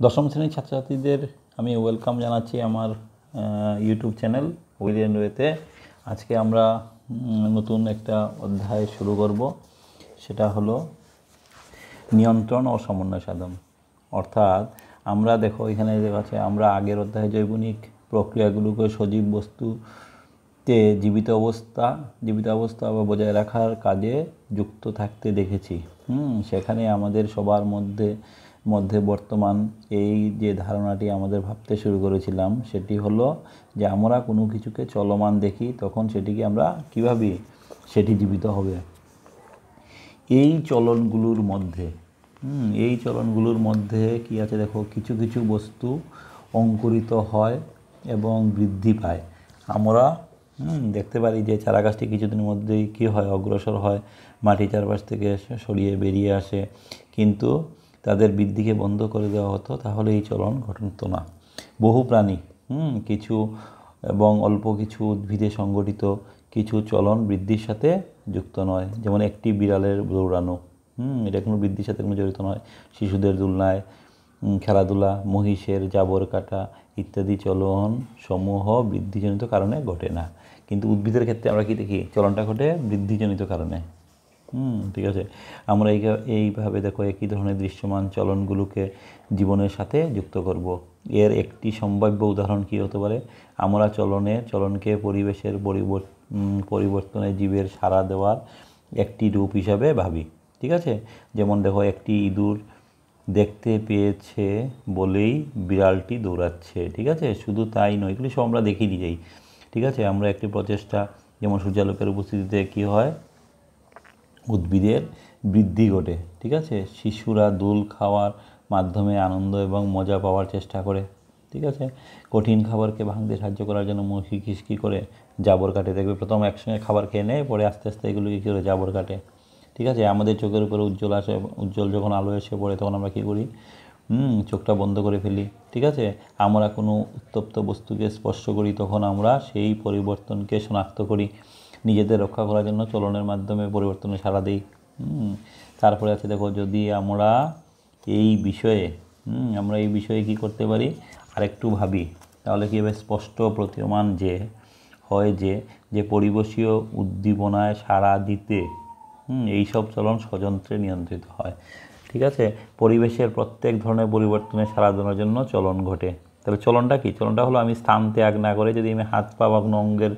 দশম শ্রেণির ছাত্রছাত্রীদের আমি ওয়েলকাম জানাচ্ছি আমার ইউটিউব চ্যানেল উইলিয়ান ওয়েতে আজকে আমরা নতুন একটা অধ্যায় শুরু করব। সেটা হলো নিয়ন্ত্রণ ও সমন্বয় সাধন। অর্থাৎ আমরা দেখো এখানে আছে, আমরা আগের অধ্যায়ে জৈবনিক প্রক্রিয়াগুলোকে সজীব বস্তুতে জীবিত অবস্থা জীবিত অবস্থা বা বজায় রাখার কাজে যুক্ত থাকতে দেখেছি। হুম, সেখানে আমাদের সবার মধ্যে মধ্যে বর্তমান এই যে ধারণাটি আমাদের ভাবতে শুরু করেছিলাম, সেটি হলো যে আমরা কোনো কিছুকে চলমান দেখি, তখন সেটিকে আমরা কীভাবে সেটি জীবিত হবে? এই চলনগুলোর মধ্যে এই চলনগুলোর মধ্যে কি আছে দেখো, কিছু কিছু বস্তু অঙ্কুরিত হয় এবং বৃদ্ধি পায়। আমরা দেখতে পারি যে চারা গাছটি কিছুদিনের মধ্যেই কী হয়, অগ্রসর হয় মাটি চারপাশ থেকে সরিয়ে বেরিয়ে আসে। কিন্তু তাদের বৃদ্ধিকে বন্ধ করে দেওয়া হতো তাহলে এই চলন ঘটতো না। বহু প্রাণী হুম, কিছু এবং অল্প কিছু উদ্ভিদে সংগঠিত কিছু চলন বৃদ্ধির সাথে যুক্ত নয়। যেমন একটি বিড়ালের দৌড়ানো হুম এটা কোনো বৃদ্ধির সাথে কোনো জড়িত নয়। শিশুদের দুলনায় খেলাধুলা মহিষের জাবর কাটা ইত্যাদি চলন সমূহ বৃদ্ধিজনিত কারণে ঘটে না। কিন্তু উদ্ভিদের ক্ষেত্রে আমরা কি দেখি? চলনটা ঘটে বৃদ্ধিজনিত কারণে। হুম, ঠিক আছে। আমরা এই এইভাবে দেখো একই ধরনের দৃশ্যমান চলনগুলোকে জীবনের সাথে যুক্ত করব। এর একটি সম্ভাব্য উদাহরণ কী হতে পারে? আমরা চলনে, চলনকে পরিবেশের পরিবর্তন জীবের সাড়া দেওয়ার একটি রূপ হিসাবে ভাবি, ঠিক আছে? যেমন দেখো, একটি ইঁদুর দেখতে পেয়েছে বলেই বিড়ালটি দৌড়াচ্ছে, ঠিক আছে? শুধু তাই নয়, এগুলি সব আমরা দেখি নিজেই ঠিক আছে? আমরা একটি প্রচেষ্টা, যেমন সূর্যালোকের উপস্থিতিতে কী হয়? উদ্ভিদের বৃদ্ধি ঘটে, ঠিক আছে? শিশুরা দোল খাওয়ার মাধ্যমে আনন্দ এবং মজা পাওয়ার চেষ্টা করে, ঠিক আছে? কঠিন খাবারকে ভাঙতে সাহায্য করার জন্য মৌখিক খিসকি করে জাবর কাটে। দেখবে প্রথম একসঙ্গে খাবার খেয়ে নেয়, পরে আস্তে আস্তে এগুলোকে কী করে জাবর কাটে, ঠিক আছে? আমাদের চোখের উপরে উজ্জ্বল আসে, উজ্জ্বল যখন আলো এসে পড়ে, তখন আমরা কী করি? হুম, চোখটা বন্ধ করে ফেলি, ঠিক আছে? আমরা কোনো উত্তপ্ত বস্তুকে স্পর্শ করি, তখন আমরা সেই পরিবর্তনকে শনাক্ত করি। নিজেদের রক্ষা করার জন্য চলনের মাধ্যমে পরিবর্তনে সাড়া দিই তারপরে আছে দেখো যদি আমরা এই বিষয়ে আমরা এই বিষয়ে কি করতে পারি? আরেকটু ভাবি। তাহলে কী হবে? স্পষ্ট প্রতীয়মান যে হয় যে যে পরিবেশীয় উদ্দীপনায় সাড়া দিতে হুম, এইসব চলন স্বযন্ত্রে নিয়ন্ত্রিত হয়। ঠিক আছে? পরিবেশের প্রত্যেক ধরনের পরিবর্তনে সাড়া দেওয়ার জন্য চলন ঘটে। তাহলে চলনটা কি? চলনটা হলো আমি স্থান ত্যাগ না করে যদি আমি হাত পা বা অঙ্গের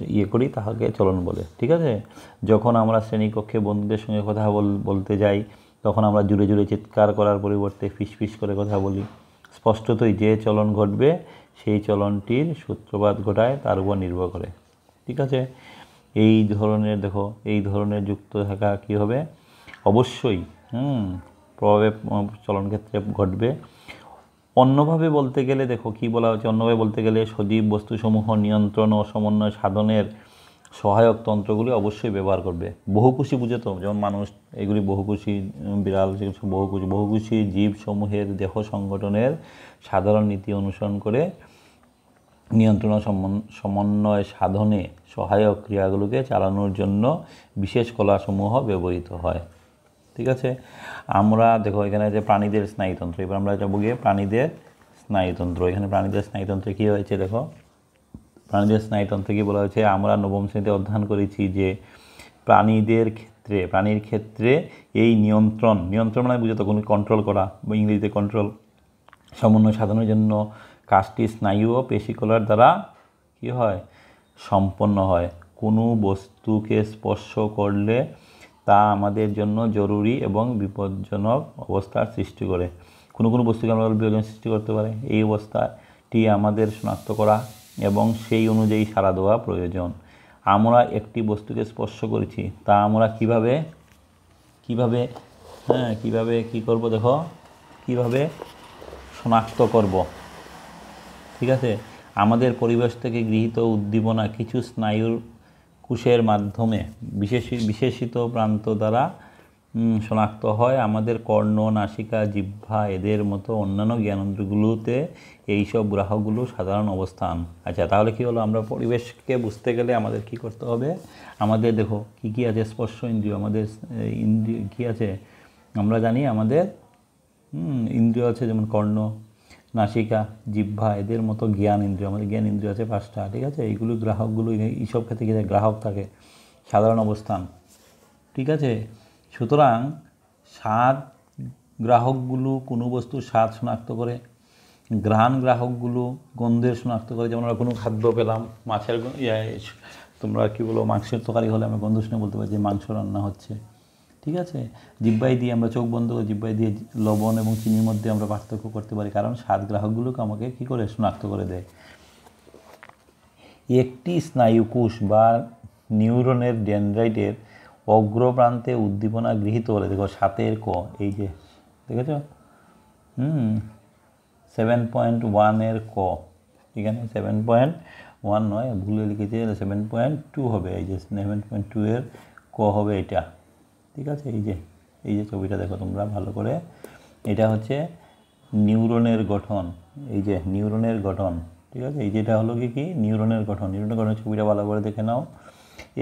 ইয়ে করি তাহাকে চলন বলে, ঠিক আছে? যখন আমরা শ্রেণীকক্ষে বন্ধুদের সঙ্গে কথা বল- বলতে যাই, তখন আমরা জুড়ে জুড়ে চিৎকার করার পরিবর্তে ফিস ফিস করে কথা বলি। স্পষ্টতই যে চলন ঘটবে, সেই চলনটির সূত্রপাত ঘটায়, তার উপর নির্ভর করে, ঠিক আছে? এই ধরনের, দেখো, এই ধরনের যুক্ত থাকা কী হবে? অবশ্যই, হুম, প্রভাবে চলন ক্ষেত্রে ঘটবে। অন্যভাবে বলতে গেলে, দেখো কি বলা হচ্ছে, অন্যভাবে বলতে গেলে সজীব বস্তুসমূহ নিয়ন্ত্রণ ও সমন্বয় সাধনের সহায়ক তন্ত্রগুলি অবশ্যই ব্যবহার করবে। বহুকুশি বুঝে তো, যেমন মানুষ, এগুলি বহুকুশি বিড়াল বহুকুশি বহুকুশি জীবসমূহের দেহ সংগঠনের সাধারণ নীতি অনুসরণ করে নিয়ন্ত্রণ সমন্বয় সাধনে সহায়ক ক্রিয়াগুলোকে চালানোর জন্য বিশেষ কলাসমূহ ব্যবহৃত হয়। ঠিক আছে? আমরা দেখো এখানে যে প্রাণীদের স্নায়ুতন্ত্র, এবার আমরা যাব গিয়ে প্রাণীদের স্নায়ুতন্ত্র। এখানে প্রাণীদের স্নায়ুতন্ত্রে কী হয়েছে দেখো? প্রাণীদের স্নায়ুতন্ত্রে কি বলা হয়েছে? আমরা নবম শ্রেণীতে অধ্যয়ন করেছি যে প্রাণীদের ক্ষেত্রে, প্রাণীর ক্ষেত্রে এই নিয়ন্ত্রণ নিয়ন্ত্রণ মানে বুঝতো কোনো কন্ট্রোল করা, বা ইংরেজিতে কন্ট্রোল সমন্বয় সাধনের জন্য কাজটি স্নায়ু ও পেশিকলার দ্বারা কি হয়? সম্পন্ন হয়। কোনো বস্তুকে স্পর্শ করলে তা আমাদের জন্য জরুরি এবং বিপজ্জনক অবস্থার সৃষ্টি করে। কোনো কোনো বস্তুকে আমরা বিপজ্জনক সৃষ্টি করতে পারে। এই অবস্থাটি আমাদের শনাক্ত করা এবং সেই অনুযায়ী সাড়া দেওয়া প্রয়োজন। আমরা একটি বস্তুকে স্পর্শ করেছি। তা আমরা কীভাবে কীভাবে হ্যাঁ কীভাবে কি করব দেখো? কীভাবে শনাক্ত করব? ঠিক আছে? আমাদের পরিবেশ থেকে গৃহীত উদ্দীপনা, কিছু স্নায়ুর কোষের মাধ্যমে বিশেষ, বিশেষিত প্রান্ত দ্বারা শনাক্ত হয়। আমাদের কর্ণ, নাসিকা, জিহ্বা এদের মতো অন্যান্য জ্ঞানেন্দ্রগুলোতে এইসব গ্রাহগুলো সাধারণ অবস্থান। আচ্ছা তাহলে কি হলো? আমরা পরিবেশকে বুঝতে গেলে আমাদের কি করতে হবে? আমাদের দেখো, কি কি আছে স্পর্শ ইন্দ্রিয়? আমাদের ইন্দ্রিয়, কী আছে? আমরা জানি আমাদের ইন্দ্রিয় আছে যেমন কর্ণ নাসিকা জিহ্বা এদের মতো জ্ঞান ইন্দ্রিয় আমাদের জ্ঞান ইন্দ্রিয় আছে পাঁচটা ঠিক আছে? এইগুলো গ্রাহকগুলো এই- এইসব ক্ষেত্রে কি গ্রাহক থাকে সাধারণ অবস্থান ঠিক আছে? সুতরাং স্বাদ গ্রাহকগুলো কোনো বস্তুর স্বাদ শনাক্ত করে ঘ্রাণ গ্রাহকগুলো গন্ধের শনাক্ত করে যেমন আমরা কোনো খাদ্য পেলাম মাছের ইয়ে, তোমরা কি বলো মাংসের তরকারি হলে আমরা গন্ধ শুনে বলতে পারি যে মাংস রান্না হচ্ছে। ঠিক আছে? জিব্বাই দিয়ে আমরা চোখ বন্ধ করে জিব্বাই দিয়ে লবণ এবং চিনির মধ্যে আমরা পার্থক্য করতে পারি। কারণ স্বাদ গ্রাহকগুলোকে আমাকে কী করে? শনাক্ত করে দেয়। একটি স্নায়ুকোষ বা নিউরনের ডেনড্রাইটের অগ্রপ্রান্তে উদ্দীপনা গৃহীত হলে, দেখো সাতের ক, এই যে, দেখেছ? হুম, সেভেন পয়েন্ট ওয়ানের ক। এখানে সেভেন পয়েন্ট ওয়ান নয়, ভুলে লিখেছে, সেভেন পয়েন্ট টু হবে, এই যে সেভেন পয়েন্ট টু এর ক হবে এটা। ঠিক আছে? এই যে এই যে ছবিটা দেখো তোমরা, ভালো করে। এটা হচ্ছে নিউরনের গঠন। এই যে, নিউরনের গঠন, ঠিক আছে? এই যেটা হলো কি কি? নিউরনের গঠন। নিউরনের গঠনের ছবিটা ভালো করে দেখে নাও।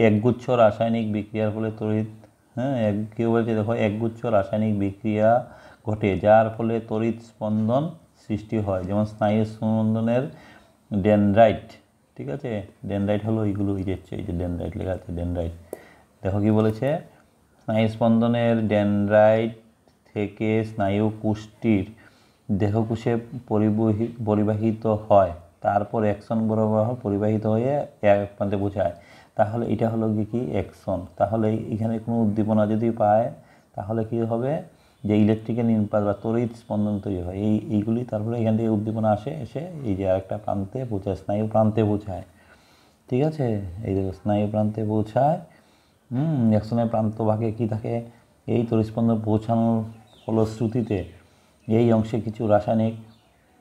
একগুচ্ছ রাসায়নিক বিক্রিয়ার ফলে তড়িৎ হ্যাঁ? এক, কেউ বলছে, দেখো, একগুচ্ছ রাসায়নিক বিক্রিয়া ঘটে, যার ফলে তড়িৎ স্পন্দন সৃষ্টি হয়। যেমন স্নায়ু স্পন্দনের ডেনড্রাইট, ঠিক আছে? ডেনড্রাইট হলো এইগুলো, এই যে এই যে ডেনড্রাইট লেখা আছে, ডেনড্রাইট। দেখো কি বলেছে? স্নায়ু স্পন্দনের ডেনড্রাইট থেকে স্নায়ু কুষ্টির দেহকোষে পরিবহি, পরিবাহিত হয়। তারপর অ্যাকশন বরাবর পরিবাহিত হয়ে এক প্রান্তে বোঝায় তাহলে এটা হলো কি কি? অ্যাকশন। তাহলে এখানে কোনো উদ্দীপনা যদি পায়, তাহলে কি হবে? যে ইলেকট্রিক্যাল ইম্পালস বা তড়িৎ স্পন্দন তৈরি হয়। এই, এইগুলি তারপরে এখান থেকে উদ্দীপনা আসে, এসে এই যে আরেকটা প্রান্তে পৌঁছায়, স্নায়ু প্রান্তে পৌঁছায়। ঠিক আছে? এই দেখো, স্নায়ু প্রান্তে পৌঁছায়। হুম অ্যাকশনের প্রান্ত ভাগে কী থাকে? এই তরিস্পন্দন পৌঁছানোর ফলশ্রুতিতে এই অংশে কিছু রাসায়নিক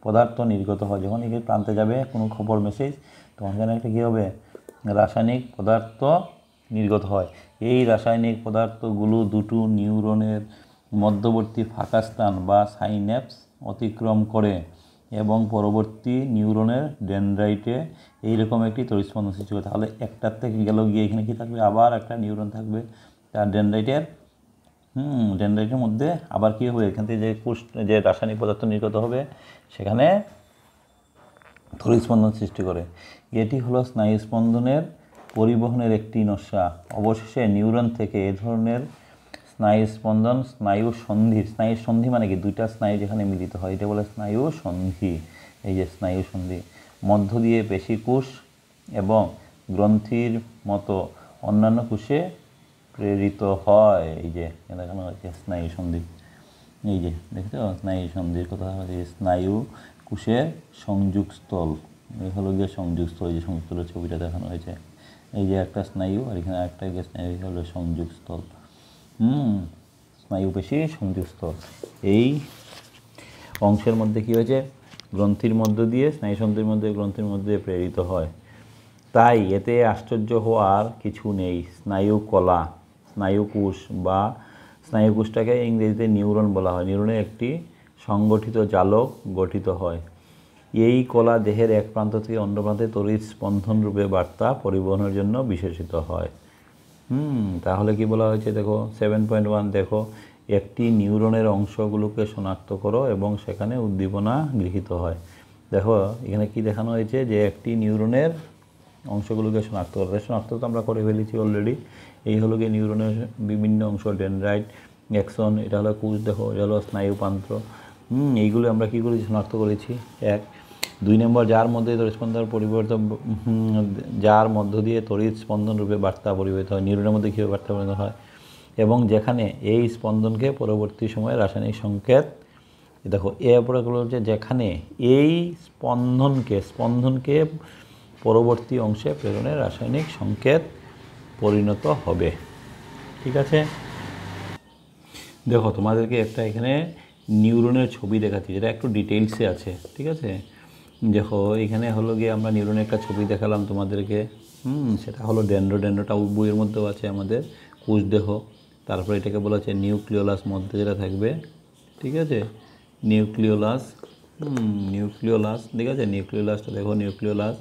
পদার্থ নির্গত হয়। যখন এই প্রান্তে যাবে, কোনো খবর মেসেজ তখন এখানে একটা কী হবে? রাসায়নিক পদার্থ নির্গত হয়। এই রাসায়নিক পদার্থগুলো দুটো নিউরনের মধ্যবর্তী ফাঁকা স্থান বা সাইন্যাপস অতিক্রম করে। এবং পরবর্তী নিউরনের ডেনড্রাইটে এইরকম একটি তরিস্পন্দন সৃষ্টি করে। তাহলে একটার থেকে গেল, গিয়ে এখানে কি থাকবে? আবার একটা নিউরন থাকবে। তার ডেনড্রাইটের, হুম, ডেনড্রাইটের মধ্যে আবার কী হবে? এখান থেকে যে কোষ, যে রাসায়নিক পদার্থ নির্গত হবে, সেখানে স্পন্দন সৃষ্টি করে। এটি হলো স্নায়ু স্পন্দনের পরিবহনের একটি নকশা। অবশেষে নিউরন থেকে এ ধরনের স্নায়ু স্পন্দন, স্নায়ু সন্ধি। স্নায়ু সন্ধি মানে কি? দুইটা স্নায়ু যেখানে মিলিত হয়। এটা বলে স্নায়ু সন্ধি। এই যে স্নায়ু সন্ধি। মধ্য দিয়ে পেশিকোষ এবং গ্রন্থির মতো অন্যান্য কোষে প্রেরিত হয়। এই যে দেখানো হয়েছে স্নায়ু সন্ধি। এই যে, দেখছ? স্নায়ু সন্ধির কথা হচ্ছে স্নায়ু কোষের সংযোগস্থল এই হলো গিয়ে সংযোগস্থল এই যে সংযোগস্থলের ছবিটা দেখানো হয়েছে। এই যে একটা স্নায়ু আর এখানে একটা গিয়ে স্নায়ু হলো সংযোগস্থল হুম, স্নায়ু পেশি সংযোগস্থল এই অংশের মধ্যে কী হয়েছে? গ্রন্থির মধ্য দিয়ে, স্নায়ু সন্ধির মধ্যে গ্রন্থির মধ্যে প্রেরিত হয়। তাই এতে আশ্চর্য হওয়ার কিছু নেই। স্নায়ু কলা স্নায়ুকোষ বা স্নায়ুকোষটাকে ইংরেজিতে নিউরন বলা হয়। নিউরনের একটি সংগঠিত জালক গঠিত হয়। এই কলা দেহের এক প্রান্ত থেকে অন্য প্রান্তে তড়িৎ স্পন্দন রূপে বার্তা পরিবহনের জন্য বিশেষিত হয়। হুম, তাহলে কি বলা হয়েছে দেখো সেভেন পয়েন্ট ওয়ান দেখো, একটি নিউরনের অংশগুলোকে শনাক্ত করো এবং সেখানে উদ্দীপনা গৃহীত হয়। দেখো, এখানে কি দেখানো হয়েছে যে একটি নিউরনের অংশগুলোকে শনাক্ত করো। শনাক্ত তো আমরা করে ফেলেছি অলরেডি এই হলো গিয়ে নিউরনের বিভিন্ন অংশ ডেনড্রাইট অ্যাকশন এটা হলো কোষ দেখো, এটা হলো স্নায়ুপান্ত্র। হুম, এইগুলো আমরা কী করেছি? শনাক্ত করেছি। এক দুই নম্বর, যার মধ্যে তড়িৎ স্পন্দন পরিবর্তন যার মধ্য দিয়ে তড়িৎ স্পন্দন রূপে বার্তা পরিবর্তিত হয়, নিউরনের মধ্যে কীভাবে বার্তা পরিবর্তন হয়? এবং যেখানে এই স্পন্দনকে পরবর্তী সময়ে রাসায়নিক সংকেত দেখো, এ হলো যে যেখানে এই স্পন্দনকে স্পন্দনকে পরবর্তী অংশে প্রেরণের রাসায়নিক সংকেত পরিণত হবে। ঠিক আছে? দেখো, তোমাদেরকে একটা এখানে নিউরনের ছবি দেখাচ্ছি, যেটা একটু ডিটেলসে আছে। ঠিক আছে? দেখো, এখানে হলো গিয়ে আমরা নিউরনের একটা ছবি দেখালাম তোমাদেরকে। হুম, সেটা হলো ডেন্ড্রো ডেন্ড্রোটা বইয়ের মধ্যেও আছে আমাদের। কোষ দেহ, তারপরে এটাকে বলা হচ্ছে নিউক্লিওলাস মধ্যে যেটা থাকবে। ঠিক আছে? নিউক্লিওলাস নিউক্লিওলাস ঠিক আছে? নিউক্লিওলাসটা দেখো নিউক্লিওলাস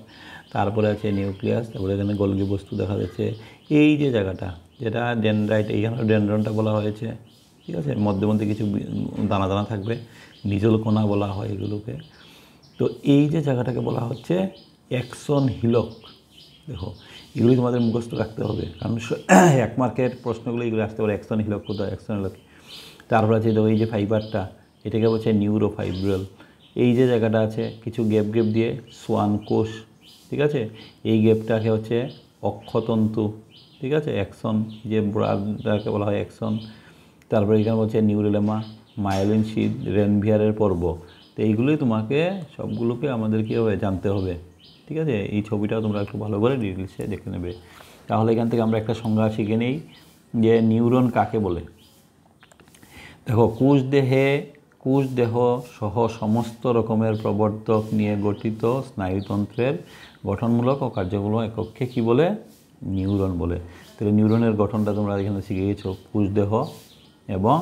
তারপরে আছে নিউক্লিয়াস তারপরে এখানে গলগি বস্তু দেখা যাচ্ছে। এই যে জায়গাটা, যেটা ডেনড্রাইট এইখানে ডেনড্রনটা বলা হয়েছে। ঠিক আছে? মধ্যে মধ্যে কিছু দানা দানা থাকবে। নিজল কোনা বলা হয় এগুলোকে। তো এই যে জায়গাটাকে বলা হচ্ছে অ্যাকশন হিলক, দেখো, এগুলি তোমাদের মুখস্থ রাখতে হবে। কারণ এক মার্কের প্রশ্নগুলো এগুলো আসতে পারে অ্যাকশন হিলক কোথায় অ্যাকশন হিলক তারপর আছে দেখো, এই যে ফাইবারটা, এটাকে বলছে নিউরো ফাইব্রাল এই যে জায়গাটা আছে, কিছু গ্যাপ গ্যাপ দিয়ে সোয়ান কোষ, ঠিক আছে? এই গ্যাপটাকে হচ্ছে অক্ষতন্তু, ঠিক আছে? অ্যাকশন যে ব্রাডটাকে বলা হয় অ্যাকশন তারপরে এখানে বলছে নিউরোলেমা, মায়োলিন শীত রেনভিয়ারের পর্ব। তো এইগুলোই তোমাকে, সবগুলোকে আমাদের কী হবে জানতে হবে। ঠিক আছে? এই ছবিটাও তোমরা একটু ভালো করে ডিটেলসে দেখে নেবে। তাহলে এখান থেকে আমরা একটা সংজ্ঞা শিখে নিই যে নিউরন কাকে বলে। দেখো কোষ দেহে কোষ দেহ সহ সমস্ত রকমের প্রবর্তক নিয়ে গঠিত স্নায়ুতন্ত্রের গঠনমূলক ও কার্যকলাপ একককে কী বলে? নিউরন বলে। তাহলে নিউরনের গঠনটা তোমরা এখানে শিখে গেছো কোষ দেহ এবং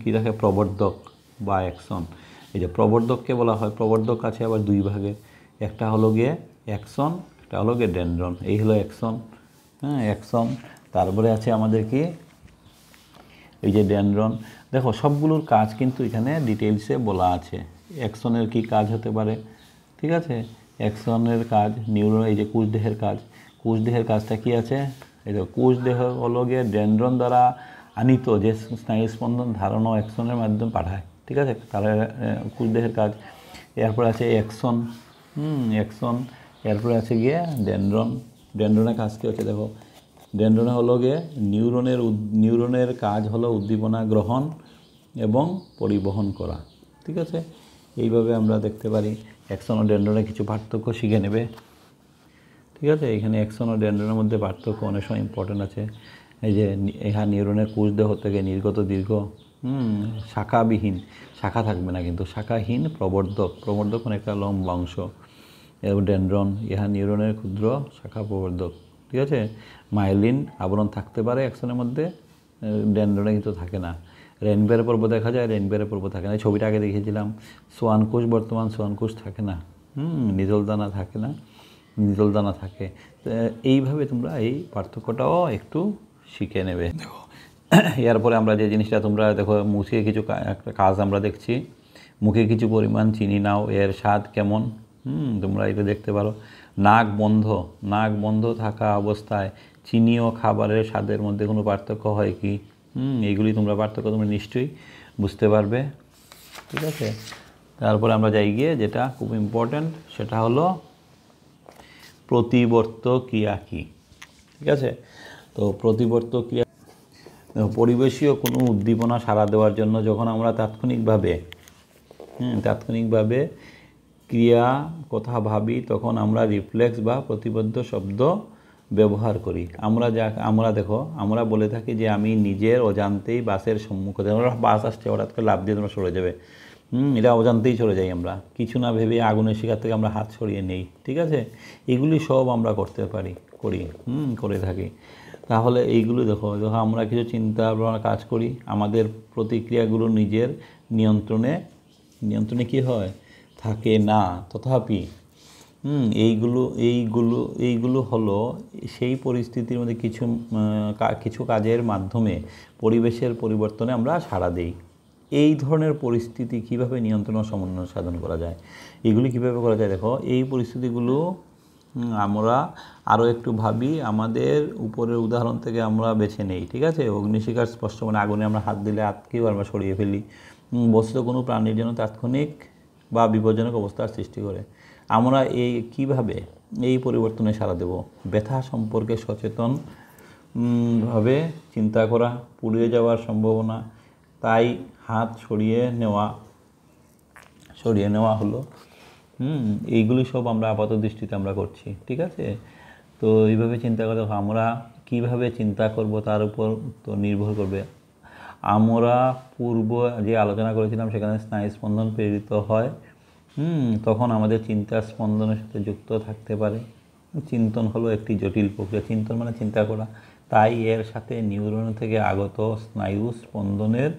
কী দেখে? প্রবর্ধক বা অ্যাকশন। এই যে প্রবর্ধককে বলা হয়, প্রবর্ধক আছে আবার দুই ভাগে। একটা হলো গিয়ে অ্যাকশন একটা হলো গিয়ে ডেন্ড্রন। এই হলো অ্যাকশন হ্যাঁ অ্যাকশন তারপরে আছে আমাদের কি? এই যে ড্যান্ড্রন দেখো, সবগুলোর কাজ কিন্তু এখানে ডিটেলসে বলা আছে। অ্যাকশনের কি কাজ হতে পারে? ঠিক আছে? অ্যাকশনের কাজ, নিউরো, এই যে কোষদেহের কাজ। কোষদেহের কাজটা কি আছে? এই দেখো কোষদেহ হলো গিয়ে ড্যান্ড্রন দ্বারা আনিত, যে স্নায়ু স্পন্দন ধারণ অ্যাকশনের মাধ্যমে পাঠায়। ঠিক আছে? তারা আহ, কোষদেহের কাজ। এরপরে আছে অ্যাকশন হুম অ্যাকশন এরপরে আছে গিয়ে ড্যান্ড্রন ড্যান্ড্রনের কাজ কী হচ্ছে দেখো? ডেন্ড্রনে হলো গিয়ে নিউরনের নিউরনের কাজ হলো উদ্দীপনা গ্রহণ এবং পরিবহন করা। ঠিক আছে? এইভাবে আমরা দেখতে পারি। অ্যাকশন ও ডেন্ড্রনে কিছু পার্থক্য শিখে নেবে। ঠিক আছে? এখানে অ্যাকশন ও ডেন্ড্রনের মধ্যে পার্থক্য অনেক সময় ইম্পর্টেন্ট আছে। এই যে নি- ইহা নিউরনের কোষ দেহ থেকে নির্গত দীর্ঘ হুম, শাখাবিহীন। শাখা থাকবে না কিন্তু। শাখাহীন প্রবর্ধক। প্রবর্ধক মানে একটা লম্বা অংশ। এবং ডেন্ড্রন। ইহা নিউরনের ক্ষুদ্র শাখা প্রবর্ধক। ঠিক আছে? মাইলিন আবরণ থাকতে পারে অ্যাকশনের মধ্যে। ডেন্ড্রনে কিন্তু থাকে না। রেনবের পর্ব দেখা যায় রেনবের পর্ব থাকে না। ছবিটা আগে দেখিয়েছিলাম সোয়ান কোষ বর্তমান সোয়ান কোষ থাকে না। হুম নিজল দানা থাকে না। নিজল দানা থাকে এইভাবে তোমরা এই পার্থক্যটাও একটু শিখে নেবে। দেখো এরপরে আমরা যে জিনিসটা তোমরা দেখো, মুখে কিছু একটা কাজ আমরা দেখছি। মুখে কিছু পরিমাণ চিনি নাও, এর স্বাদ কেমন? হুম, তোমরা এটা দেখতে পারো। নাক বন্ধ নাক বন্ধ থাকা অবস্থায় চিনি ও খাবারের স্বাদের মধ্যে কোনো পার্থক্য হয় কি? হুম এইগুলি তোমরা পার্থক্য তোমরা নিশ্চয়ই বুঝতে পারবে। ঠিক আছে? তারপরে আমরা যাই গিয়ে, যেটা খুব ইম্পর্ট্যান্ট সেটা হলো প্রতিবর্ত ক্রিয়া কী? ঠিক আছে? তো প্রতিবর্ত ক্রিয়া পরিবেশীয় কোনো উদ্দীপনা সাড়া দেওয়ার জন্য যখন আমরা তাৎক্ষণিকভাবে তাৎক্ষণিকভাবে ক্রিয়া, কথা ভাবি, তখন আমরা রিফ্লেক্স বা প্রতিবদ্ধ শব্দ ব্যবহার করি। আমরা যা, আমরা দেখো, আমরা বলে থাকি যে আমি নিজের অজান্তেই বাসের সম্মুখে আমরা বাস আসছে, হঠাৎ করে লাভ দিয়ে তোমরা সরে যাবে। হুম, এটা অজান্তেই চলে যাই আমরা। কিছু না ভেবে আগুনের শিকার থেকে আমরা হাত সরিয়ে নেই, ঠিক আছে? এগুলি সব আমরা করতে পারি, করি, হুম, করে থাকি। তাহলে এইগুলো দেখো দেখো আমরা কিছু চিন্তা ভাবনা কাজ করি, আমাদের প্রতিক্রিয়াগুলো নিজের নিয়ন্ত্রণে নিয়ন্ত্রণে কি হয়? থাকে না। তথাপি, হুম, এইগুলো এইগুলো এইগুলো হলো সেই পরিস্থিতির মধ্যে কিছু কিছু কাজের মাধ্যমে পরিবেশের পরিবর্তনে আমরা সাড়া দিই। এই ধরনের পরিস্থিতি কীভাবে নিয়ন্ত্রণ ও সমন্বয় সাধন করা যায়? এগুলি কীভাবে করা যায়? দেখো, এই পরিস্থিতিগুলো আমরা আরও একটু ভাবি, আমাদের উপরের উদাহরণ থেকে আমরা বেছে নেই, ঠিক আছে? অগ্নিশিকার স্পষ্ট মানে আগুনে আমরা হাত দিলে আতকেও আমরা সরিয়ে ফেলি। বস্তুত কোনো প্রাণীর জন্য তাৎক্ষণিক বা বিপজ্জনক অবস্থার সৃষ্টি করে। আমরা এই কীভাবে এই পরিবর্তনে সাড়া দেব? ব্যথা সম্পর্কে সচেতন ভাবে চিন্তা করা, পুড়িয়ে যাওয়ার সম্ভাবনা, তাই হাত সরিয়ে নেওয়া সরিয়ে নেওয়া হলো। হুম এইগুলি সব আমরা আপাত দৃষ্টিতে আমরা করছি ঠিক আছে? তো এইভাবে চিন্তা করে দেখো, আমরা কীভাবে চিন্তা করব তার উপর তো নির্ভর করবে। আমরা পূর্ব যে আলোচনা করেছিলাম সেখানে স্নায়ু স্পন্দন প্রেরিত হয় হুম তখন আমাদের চিন্তা স্পন্দনের সাথে যুক্ত থাকতে পারে। চিন্তন হলো একটি জটিল প্রক্রিয়া চিন্তন মানে চিন্তা করা। তাই এর সাথে নিউরন থেকে আগত স্নায়ু স্পন্দনের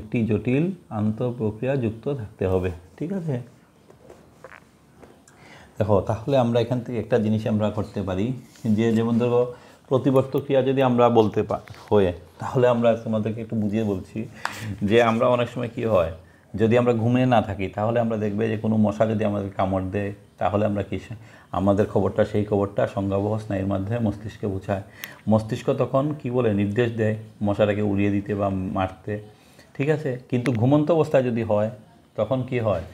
একটি জটিল আন্তঃপ্রক্রিয়া যুক্ত থাকতে হবে ঠিক আছে? দেখো, তাহলে আমরা এখান থেকে একটা জিনিস আমরা করতে পারি যে, যেমন ধরো প্রতিবর্ত ক্রিয়া যদি আমরা বলতে হয়ে, তাহলে আমরা তোমাদেরকে একটু বুঝিয়ে বলছি যে, আমরা অনেক সময় কি হয়, যদি আমরা ঘুমিয়ে না থাকি, তাহলে আমরা দেখবে যে, কোনো মশা যদি আমাদের কামড় দেয়, তাহলে আমরা কি আমাদের খবরটা, সেই খবরটা সংজ্ঞাবহ স্নায়ুর মাধ্যমে মস্তিষ্কে বোঝায় মস্তিষ্ক তখন কি বলে, নির্দেশ দেয় মশাটাকে উড়িয়ে দিতে বা মারতে, ঠিক আছে? কিন্তু ঘুমন্ত অবস্থায় যদি হয়, তখন কি হয়,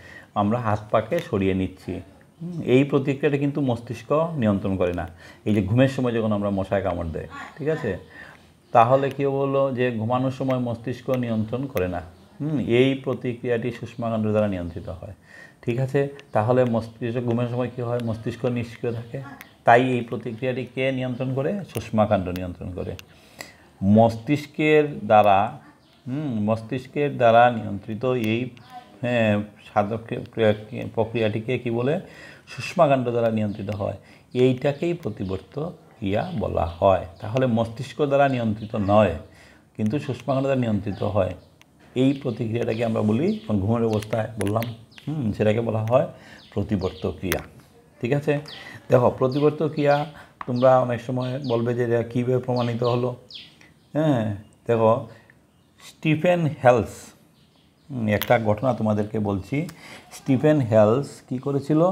আমরা হাত পাকে সরিয়ে নিচ্ছি। এই প্রতিক্রিয়াটা কিন্তু মস্তিষ্ক নিয়ন্ত্রণ করে না। এই যে ঘুমের সময় যখন আমরা মশায় কামড় দেয় ঠিক আছে? তাহলে কি বলল যে ঘুমানোর সময় মস্তিষ্ক নিয়ন্ত্রণ করে না। হুম, এই প্রতিক্রিয়াটি সুষমাকাণ্ড দ্বারা নিয়ন্ত্রিত হয়। ঠিক আছে? তাহলে মস্তিষ্ক ঘুমের সময় কী হয়? মস্তিষ্ক নিষ্ক্রিয় থাকে। তাই এই প্রতিক্রিয়াটি কে নিয়ন্ত্রণ করে? সুষমাকাণ্ড নিয়ন্ত্রণ করে। মস্তিষ্কের দ্বারা মস্তিষ্কের দ্বারা নিয়ন্ত্রিত এই হ্যাঁ, সাধক প্রক্রিয়াটিকে কি বলে? সুষমাকাণ্ড দ্বারা নিয়ন্ত্রিত হয়। এইটাকেই প্রতিবর্ত ক্রিয়া বলা হয়। তাহলে মস্তিষ্ক দ্বারা নিয়ন্ত্রিত নয়, কিন্তু সুষমাকাণ্ড দ্বারা নিয়ন্ত্রিত হয়। এই প্রতিক্রিয়াটাকে আমরা বলি ঘুমের অবস্থায় বললাম, হুম, সেটাকে বলা হয় প্রতিবর্ত ক্রিয়া। ঠিক আছে? দেখো, প্রতিবর্ত ক্রিয়া, তোমরা অনেক সময় বলবে যে এটা কীভাবে প্রমাণিত হলো? হ্যাঁ দেখো, স্টিফেন হেলস একটা ঘটনা তোমাদেরকে বলছি। স্টিফেন হেলস কি করেছিল?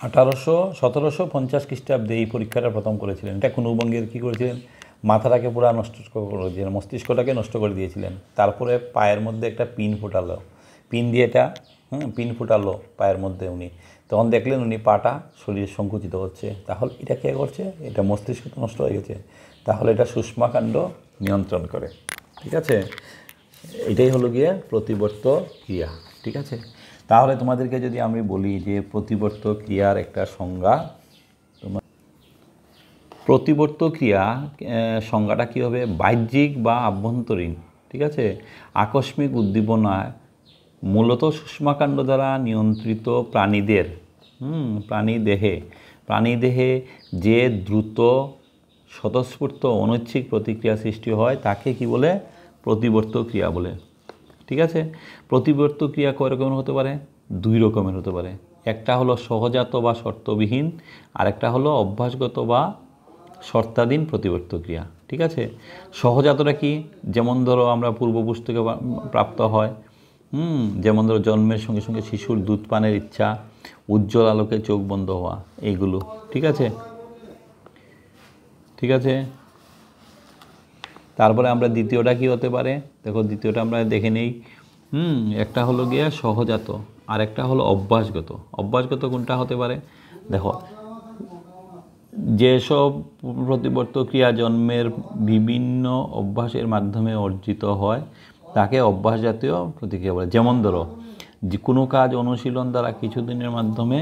আঠারোশো, সতেরোশো পঞ্চাশ খ্রিস্টাব্দে এই পরীক্ষাটা প্রথম করেছিলেন। এটা কুনুবঙ্গের কী করেছিলেন? মাথাটাকে পুরো নষ্ট করে মস্তিষ্কটাকে নষ্ট করে দিয়েছিলেন। তারপরে পায়ের মধ্যে একটা পিন ফুটালো। পিন দিয়ে এটা, হুম, পিন ফুটালো পায়ের মধ্যে উনি। তখন দেখলেন উনি পাটা শরীর সংকুচিত হচ্ছে। তাহলে এটা কে করছে? এটা মস্তিষ্ক তো নষ্ট হয়ে গেছে। তাহলে এটা সুষমাকাণ্ড নিয়ন্ত্রণ করে। ঠিক আছে? এটাই হলো গিয়ে প্রতিবর্ত ক্রিয়া, ঠিক আছে? তাহলে তোমাদেরকে যদি আমি বলি যে প্রতিবর্ত ক্রিয়ার একটা সংজ্ঞা, তোমার প্রতিবর্ত ক্রিয়া সংজ্ঞাটা কী হবে? বাহ্যিক বা আভ্যন্তরীণ, ঠিক আছে? আকস্মিক উদ্দীপনায় মূলত সুষমাকাণ্ড দ্বারা নিয়ন্ত্রিত প্রাণীদের, হুম, প্রাণীদেহে। প্রাণীদেহে যে দ্রুত স্বতঃস্ফূর্ত অনৈচ্ছিক প্রতিক্রিয়া সৃষ্টি হয়, তাকে কি বলে? প্রতিবর্ত ক্রিয়া বলে। ঠিক আছে? প্রতিবর্ত ক্রিয়া কয় রকমের হতে পারে? দুই রকমের হতে পারে। একটা হলো সহজাত বা শর্তবিহীন, আরেকটা হলো অভ্যাসগত বা শর্তাধীন প্রতিবর্ত ক্রিয়া। ঠিক আছে? সহজাতটা কি? যেমন ধরো আমরা পূর্বপুরুষ থেকে প্রাপ্ত হয়, হুম, যেমন ধরো জন্মের সঙ্গে সঙ্গে শিশুর দুধ পানের ইচ্ছা, উজ্জ্বল আলোকে চোখ বন্ধ হওয়া, এইগুলো। ঠিক আছে? ঠিক আছে? তারপরে আমরা দ্বিতীয়টা কি হতে পারে? দেখো, দ্বিতীয়টা আমরা দেখে নেই। হুম, একটা হলো গিয়ে সহজাত আর একটা হলো অভ্যাসগত। অভ্যাসগত কোনটা হতে পারে? দেখো, যেসব প্রতিবর্ত ক্রিয়া জন্মের বিভিন্ন অভ্যাসের মাধ্যমে অর্জিত হয়, তাকে অভ্যাস জাতীয় প্রতিক্রিয়া বলে। যেমন ধরো, যে কোনো কাজ অনুশীলন দ্বারা কিছুদিনের মাধ্যমে,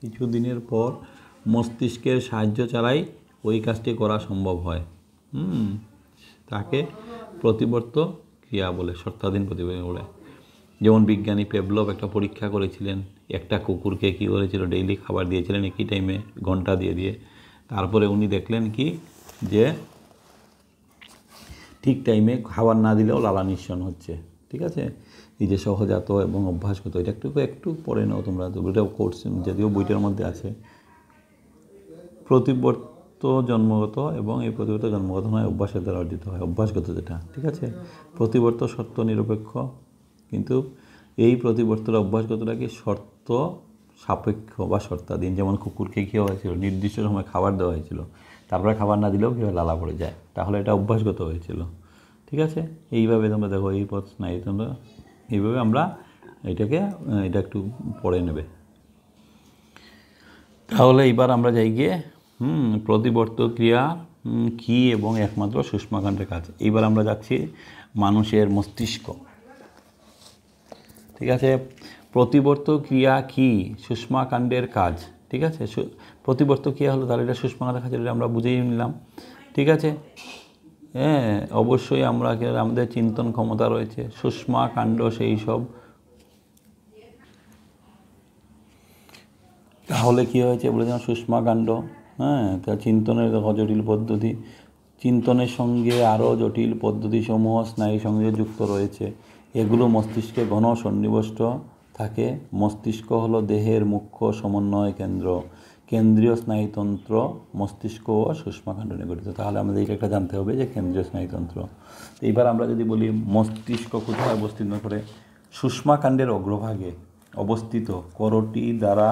কিছুদিনের পর মস্তিষ্কের সাহায্য ছাড়াই ওই কাজটি করা সম্ভব হয়। হুম তাকে প্রতিবর্ত ক্রিয়া বলে শর্তাধীন প্রতিক্রিয়া বলে। যেমন বিজ্ঞানী পেভলভ একটা পরীক্ষা করেছিলেন, একটা কুকুরকে কী করেছিল ডেইলি খাবার দিয়েছিলেন একই টাইমে ঘণ্টা দিয়ে দিয়ে। তারপরে উনি দেখলেন কি, যে ঠিক টাইমে খাবার না দিলেও লালা নিঃসরণ হচ্ছে। ঠিক আছে? এই যে সহজাত এবং অভ্যাসগত। এটা একটু একটু পড়ে নাও তোমরা। তো ওইটাও কোর্স যদিও বইটার মধ্যে আছে। প্রতিবর্ত জন্মগত এবং এই প্রতিবর্ত জন্মগত নয়, অভ্যাসের দ্বারা অর্জিত হয়। অভ্যাসগত যেটা, ঠিক আছে? প্রতিবর্ত শর্ত নিরপেক্ষ, কিন্তু এই প্রতিবর্তর অভ্যাসগতটা কি শর্ত সাপেক্ষ বা শর্তাধীন? যেমন কুকুরকে কী হয়েছিল? নির্দিষ্ট সময় খাবার দেওয়া হয়েছিল। তারপরে খাবার না দিলেও কীভাবে লালা পড়ে যায়? তাহলে এটা অভ্যাসগত হয়েছিল, ঠিক আছে? এইভাবে তোমরা দেখো, এই পথ নাই, তোমরা এইভাবে আমরা এটাকে, এটা একটু পড়ে নেবে। তাহলে এবার আমরা যাই গিয়ে হুম প্রতিবর্ত ক্রিয়া কী এবং একমাত্র সুষমাকাণ্ডের কাজ। এইবার আমরা যাচ্ছি মানুষের মস্তিষ্ক। ঠিক আছে? প্রতিবর্ত ক্রিয়া কি? সুষমাকাণ্ডের কাজ। ঠিক আছে? প্রতিবর্ত ক্রিয়া হলো তাহলে এটা সুষমাকাণ্ডের কাজ এটা আমরা বুঝেই নিলাম। ঠিক আছে? হ্যাঁ অবশ্যই আমরা আমাদের চিন্তন ক্ষমতা রয়েছে। সুষমাকাণ্ড সেই সব। তাহলে কী হয়েছে বলেছিলাম সুষমাকাণ্ড? হ্যাঁ তা চিন্তনের জটিল পদ্ধতি। চিন্তনের সঙ্গে আরও জটিল পদ্ধতিসমূহ স্নায়ু সঙ্গে যুক্ত রয়েছে। এগুলো মস্তিষ্কে ঘন সন্নিবষ্ট থাকে। মস্তিষ্ক হলো দেহের মুখ্য সমন্বয় কেন্দ্র। কেন্দ্রীয় স্নায়ুতন্ত্র মস্তিষ্ক ও সুষমাকাণ্ড নিয়ে গঠিত। তাহলে আমাদের এটা একটা জানতে হবে যে কেন্দ্রীয় স্নায়ুতন্ত্র। তো এইবার আমরা যদি বলি, মস্তিষ্ক কোথায় অবস্থিত করে সুষমাকাণ্ডের অগ্রভাগে অবস্থিত। করটি দ্বারা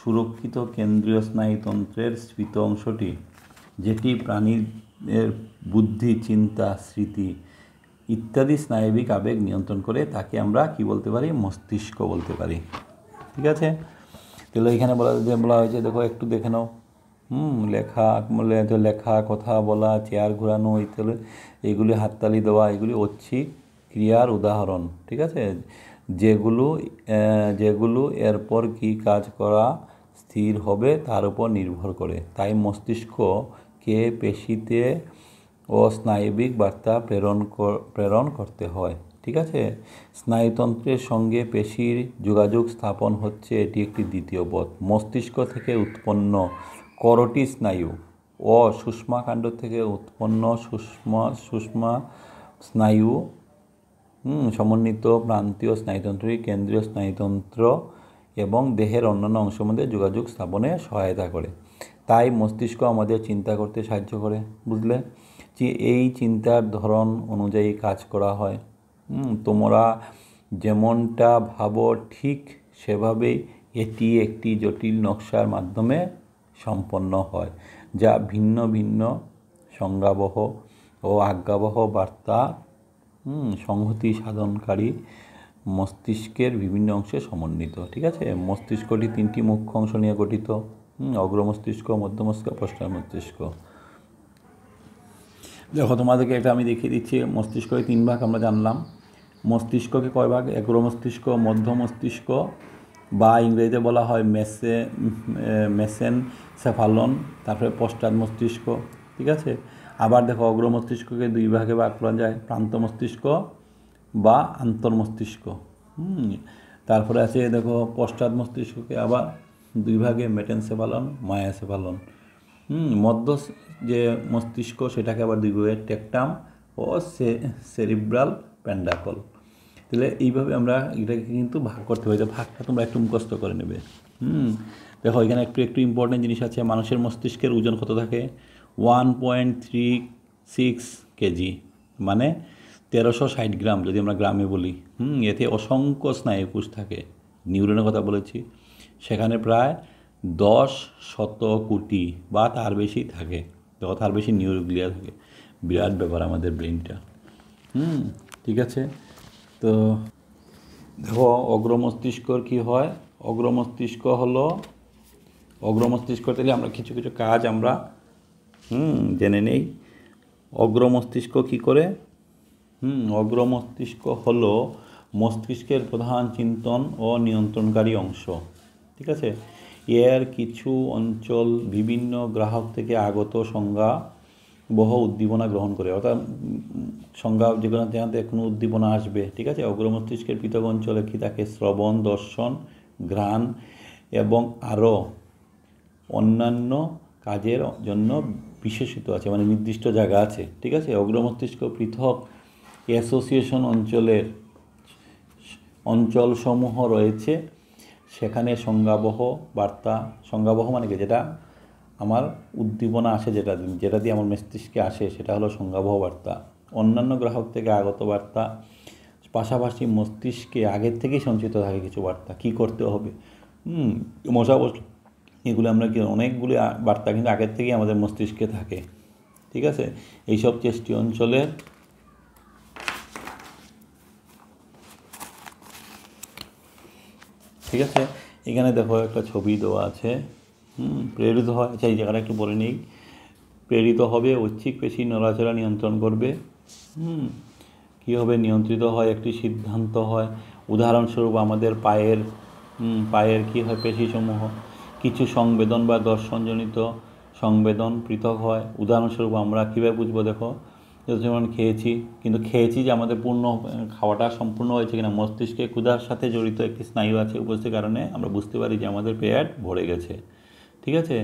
সুরক্ষিত কেন্দ্রীয় স্নায়ুতন্ত্রের স্ফীত অংশটি, যেটি প্রাণীর বুদ্ধি, চিন্তা, স্মৃতি ইত্যাদি স্নায়বিক আবেগ নিয়ন্ত্রণ করে, তাকে আমরা কি বলতে পারি? মস্তিষ্ক বলতে পারি। ঠিক আছে? তাহলে এখানে বলা যে, বলা হয়েছে, দেখো, একটু দেখে নাও। হুম, লেখা লেখা, কথা বলা, চেয়ার ঘোরানো, ইত্যাদি, এগুলি হাততালি দেওয়া, এগুলি ঐচ্ছিক ক্রিয়ার উদাহরণ। ঠিক আছে? যেগুলো যেগুলো এরপর কি কাজ করা স্থির হবে, তার উপর নির্ভর করে। তাই মস্তিষ্ককে পেশিতে ও স্নায়বিক বার্তা প্রেরণ প্রেরণ করতে হয়, ঠিক আছে? স্নায়ুতন্ত্রের সঙ্গে পেশির যোগাযোগ স্থাপন হচ্ছে, এটি একটি দ্বিতীয় পথ। মস্তিষ্ক থেকে উৎপন্ন করটি স্নায়ু ও সুষমাকাণ্ড থেকে উৎপন্ন সুষমা সুষমা স্নায়ু সমন্বিত প্রান্তীয় স্নায়ুতন্ত্রী কেন্দ্রীয় স্নায়ুতন্ত্র এবং দেহের অন্যান্য অংশের মধ্যে যোগাযোগ স্থাপনে সহায়তা করে। তাই মস্তিষ্ক আমাদের চিন্তা করতে সাহায্য করে, বুঝলে? যে এই চিন্তার ধরন অনুযায়ী কাজ করা হয়। তোমরা যেমনটা ভাবো ঠিক সেভাবেই এটি একটি জটিল নকশার মাধ্যমে সম্পন্ন হয়, যা ভিন্ন ভিন্ন সংজ্ঞাবহ ও আজ্ঞাবহ বার্তা সংহতি সাধনকারী মস্তিষ্কের বিভিন্ন অংশে সমন্বিত ঠিক আছে? মস্তিষ্কটি তিনটি মুখ্য অংশ নিয়ে গঠিত হুম, অগ্র মস্তিষ্ক মধ্য মস্তিষ্ক পশ্চাৎ মস্তিষ্ক দেখো তোমাদেরকে এটা আমি দেখিয়ে দিচ্ছি মস্তিষ্কের তিন ভাগ আমরা জানলাম। মস্তিষ্ককে কয় ভাগ? এগ্র মস্তিষ্ক মধ্য মস্তিষ্ক বা ইংরেজিতে বলা হয় মেসে মেসেন সেফালন তারপরে পশ্চাৎ মস্তিষ্ক ঠিক আছে? আবার দেখো অগ্র মস্তিষ্ককে দুই ভাগে ভাগ করা যায় প্রান্ত মস্তিষ্ক বা আন্তর্মস্তিষ্ক। হুম, তারপরে আছে দেখো পশ্চাৎ মস্তিষ্ককে আবার দুই ভাগে মেটেনসেফালন হুম, মধ্য যে মস্তিষ্ক সেটাকে আবার দুই ভাগে টেকটাম ও সে সেরিব্রাল প্যান্ডাকল। তাহলে এইভাবে আমরা এটাকে কিন্তু ভাগ করতে তো ভাগটা তোমরা একটু মুখস্থ করে নেবে। হুম, দেখো এখানে একটু একটু ইম্পর্টেন্ট জিনিস আছে, মানুষের মস্তিষ্কের ওজন কত থাকে? One point three six KG. মানে তেরোশো ষাট গ্রাম, যদি আমরা গ্রামে বলি, হুম, এতে অসংখ্য স্নায়ুকোষ থাকে। নিউরনের কথা বলেছি। সেখানে প্রায় দশ শত কোটি বা তার বেশি থাকে তার বেশি নিউরোগ্লিয়া থাকে। বিরাট ব্যাপার আমাদের ব্রেনটা হুম, ঠিক আছে? তো দেখো অগ্র মস্তিষ্কর কী হয়? অগ্রমস্তিষ্ক হলো অগ্র মস্তিষ্ক থেকে আমরা কিছু কিছু কাজ আমরা, হুম, জেনে নেই। অগ্র মস্তিষ্ক কী করে? হুম অগ্র মস্তিষ্ক হলো মস্তিষ্কের প্রধান চিন্তন ও নিয়ন্ত্রণকারী অংশ। ঠিক আছে? এর কিছু অঞ্চল বিভিন্ন গ্রাহক থেকে আগত সংজ্ঞা বহ উদ্দীপনা গ্রহণ করে। অর্থাৎ সংজ্ঞা যেগুলো যেখান থেকে কোনো উদ্দীপনা আসবে। ঠিক আছে? অগ্র মস্তিষ্কের পৃথক অঞ্চলে কি থাকে? শ্রবণ, দর্শন, ঘ্রাণ এবং আরও অন্যান্য কাজের জন্য বিশেষিত আছে মানে নির্দিষ্ট জায়গা আছে। ঠিক আছে? অগ্রমস্তিষ্ক পৃথক অ্যাসোসিয়েশন অঞ্চলের অঞ্চলসমূহ রয়েছে। সেখানে সংজ্ঞাবহ বার্তা, সংজ্ঞাবহ মানে কি? যেটা আমার উদ্দীপনা আসে যেটা যেটা দিয়ে আমার মস্তিষ্কে আসে, সেটা হলো সংজ্ঞাবহ বার্তা। অন্যান্য গ্রাহক থেকে আগত বার্তা, পাশাপাশি মস্তিষ্কে আগের থেকেই সঞ্চিত থাকে কিছু বার্তা। কী করতে হবে? হুম, মশা এগুলো আমরা কি, অনেকগুলি বার্তা কিন্তু আগের থেকেই আমাদের মস্তিষ্কে থাকে। ঠিক আছে? এইসব চেষ্টি অঞ্চলের ঠিক আছে? এখানে দেখো একটা ছবি দেওয়া আছে। প্রেরিত হয়। আচ্ছা এই জায়গাটা একটু বলে নিই। প্রেরিত হবে, ঐচ্ছিক পেশি নড়াচড়া নিয়ন্ত্রণ করবে। হুম, কী হবে? নিয়ন্ত্রিত হয়, একটি সিদ্ধান্ত হয়। উদাহরণস্বরূপ আমাদের পায়ের পায়ের কী হয়? পেশিসমূহ। কিছু সংবেদন বা দর্শনজনিত সংবেদন পৃথক হয়। উদাহরণস্বরূপ আমরা কীভাবে বুঝব? দেখো যেমন খেয়েছি, কিন্তু খেয়েছি যে আমাদের পূর্ণ খাওয়াটা সম্পূর্ণ হয়েছে কিনা, মস্তিষ্কে ক্ষুধার সাথে জড়িত একটি স্নায়ু আছে উপস্থিত কারণে আমরা বুঝতে পারি যে আমাদের পেট ভরে গেছে। ঠিক আছে?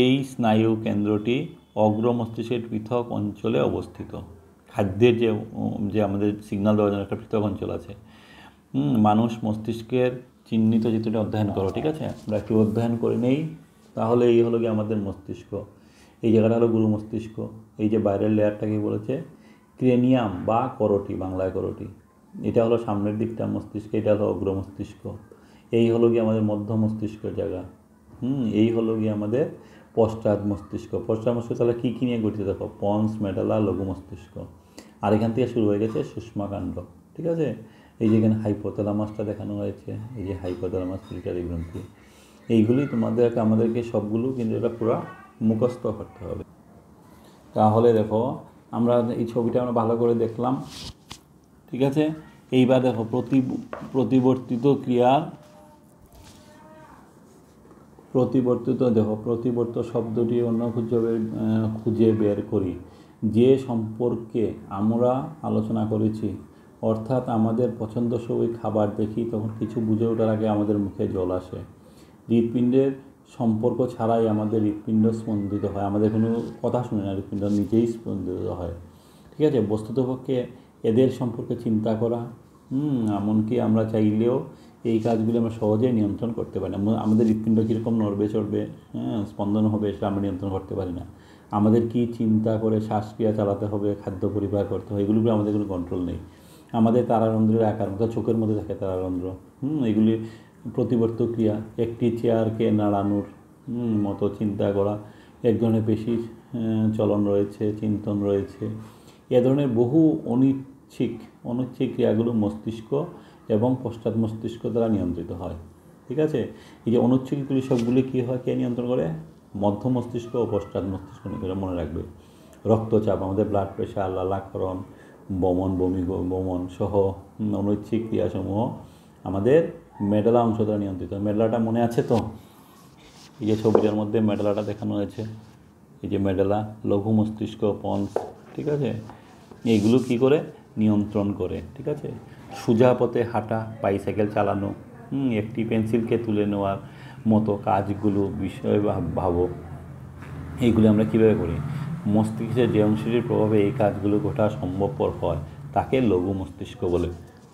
এই স্নায়ু কেন্দ্রটি অগ্র মস্তিষ্কের পৃথক অঞ্চলে অবস্থিত। খাদ্যের যে যে আমাদের সিগন্যাল দেওয়ার জন্য একটা পৃথক অঞ্চল আছে। মানুষ মস্তিষ্কের চিহ্নিত চিত্রটি অধ্যয়ন করো, ঠিক আছে? আমরা একটু অধ্যয়ন করে নেই, তাহলে এই হলো গিয়ে আমাদের মস্তিষ্ক। এই জায়গাটা হলো গুরু মস্তিষ্ক। এই যে বাইরের লেয়ারটাকে বলেছে? ক্রেনিয়াম বা করটি, বাংলায় করটি। এটা হলো সামনের দিকটা মস্তিষ্ক, এটা হলো অগ্র মস্তিষ্ক। এই হলো গিয়ে আমাদের মধ্য মস্তিষ্কের জায়গা। হুম, এই হলো গিয়ে আমাদের পশ্চাৎ মস্তিষ্ক। পশ্চাৎ মস্তিষ্ক তাহলে কী কী নিয়ে গঠিত? দেখো, পন্স মেডালা লঘু মস্তিষ্ক। আর এখান থেকে শুরু হয়ে গেছে সুষমাকাণ্ড ঠিক আছে? এই যে এখানে হাইপোথ্যালামাসটা দেখানো হয়েছে, এই যে হাইপোথ্যালামাস ফিল্টারি গ্রন্থি। এইগুলি তোমাদেরকে, আমাদেরকে সবগুলো কিন্তু এটা পুরো মুখস্থ করতে হবে। তাহলে দেখো, আমরা এই ছবিটা আমরা ভালো করে দেখলাম। ঠিক আছে? এইবার দেখো, প্রতি, প্রতিবর্তিত ক্রিয়ার প্রতিবর্তিত, দেখো, প্রতিবর্ত শব্দটি অন্য খুঁজে খুঁজে বের করি। যে সম্পর্কে আমরা আলোচনা করেছি, অর্থাৎ আমাদের পছন্দসই খাবার দেখি, তখন কিছু বুঝে ওঠার আগে আমাদের মুখে জল আসে। হৃৎপিণ্ডের সম্পর্ক ছাড়াই আমাদের হৃৎপিণ্ড স্পন্দিত হয়। আমাদের কোনো কথা শুনে না, হৃৎপিণ্ড নিজেই স্পন্দিত হয়। ঠিক আছে? বস্তুতপক্ষে এদের সম্পর্কে চিন্তা করা এমনকি আমরা চাইলেও এই কাজগুলো আমরা সহজেই নিয়ন্ত্রণ করতে পারি না। আমাদের হৃৎপিণ্ড কীরকম নড়বে, চড়বে হ্যাঁ স্পন্দন হবে সেটা আমরা নিয়ন্ত্রণ করতে পারি না। আমাদের কি চিন্তা করে শ্বাসক্রিয়া চালাতে হবে, খাদ্য পরিবার করতে হবে উপরে আমাদের কোনো কন্ট্রোল নেই। আমাদের তারারন্ধ্রের আকার মতো চোখের মধ্যে থাকে তারারন্ধ্র, হুম, এগুলি প্রতিবর্ত ক্রিয়া একটি চেয়ারকে নাড়ানোর মতো চিন্তা করা এক ধরনের আহ, চলন রয়েছে চিন্তন রয়েছে। এ ধরনের বহু অনিচ্ছিক অনিচ্ছিক ক্রিয়াগুলো মস্তিষ্ক এবং পশ্চাৎ মস্তিষ্ক দ্বারা নিয়ন্ত্রিত হয়। ঠিক আছে? এই যে অনুচ্ছিকগুলি সবগুলি কী হয়? কে নিয়ন্ত্রণ করে? মধ্য মস্তিষ্ক ও পশ্চাৎ মস্তিষ্ক মনে রাখবে। রক্তচাপ আমাদের ব্লাড প্রেশার লালাকরণ বমন বমি বমন সহ অনৈচ্ছিক ক্রিয়াসমূহ আমাদের মেডালা অংশ দ্বারা নিয়ন্ত্রিত। মেডালাটা মনে আছে তো? এই যে ছবিটার মধ্যে মেডালাটা দেখানো হয়েছে। এই যে মেডালা, লঘু মস্তিষ্ক, পন্স, ঠিক আছে? এইগুলো কি করে? নিয়ন্ত্রণ করে, ঠিক আছে? সোজা পথে হাঁটা, বাইসাইকেল চালানো একটি পেন্সিলকে তুলে নেওয়ার মতো কাজগুলো, বিষয় ভাবো। এইগুলো আমরা কীভাবে করি? মস্তিষ্কের যে অংশটির প্রভাবে এই কাজগুলো ঘটা সম্ভবপর হয়, তাকে লঘু মস্তিষ্ক বলে।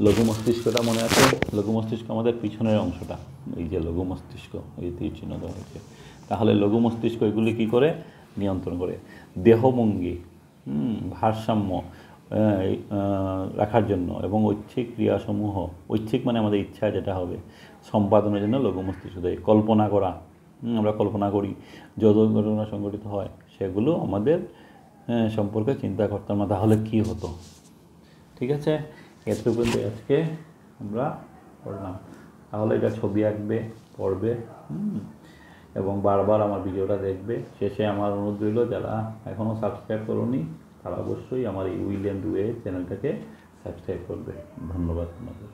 লঘু মস্তিষ্কটা মনে আছে? লঘু মস্তিষ্ক আমাদের পিছনের অংশটা। এই যে লঘু মস্তিষ্ক, এই তীর চিহ্ন দেওয়া হয়েছে। তাহলে লঘু মস্তিষ্ক এগুলি কী করে? নিয়ন্ত্রণ করে। দেহভঙ্গি ভারসাম্য রাখার জন্য এবং ঐচ্ছিক ক্রিয়াসমূহ। ঐচ্ছিক মানে আমাদের ইচ্ছা যেটা হবে। সম্পাদনের জন্য লঘু মস্তিষ্ক দেয়। কল্পনা করা আমরা কল্পনা করি। যত ঘটনা সংঘটিত হয়, সেগুলো আমাদের সম্পর্কে চিন্তা করতাম না। তাহলে কী হতো? ঠিক আছে? এত পর্যন্ত আজকে আমরা পড়লাম। তাহলে এটা ছবি আঁকবে, পড়বে এবং বারবার আমার ভিডিওটা দেখবে। শেষে আমার অনুরোধ রইল, যারা এখনও সাবস্ক্রাইব করনি, তারা অবশ্যই আমার এই উইল অ্যান্ড ওয়ে চ্যানেলটাকে সাবস্ক্রাইব করবে। ধন্যবাদ তোমাদের।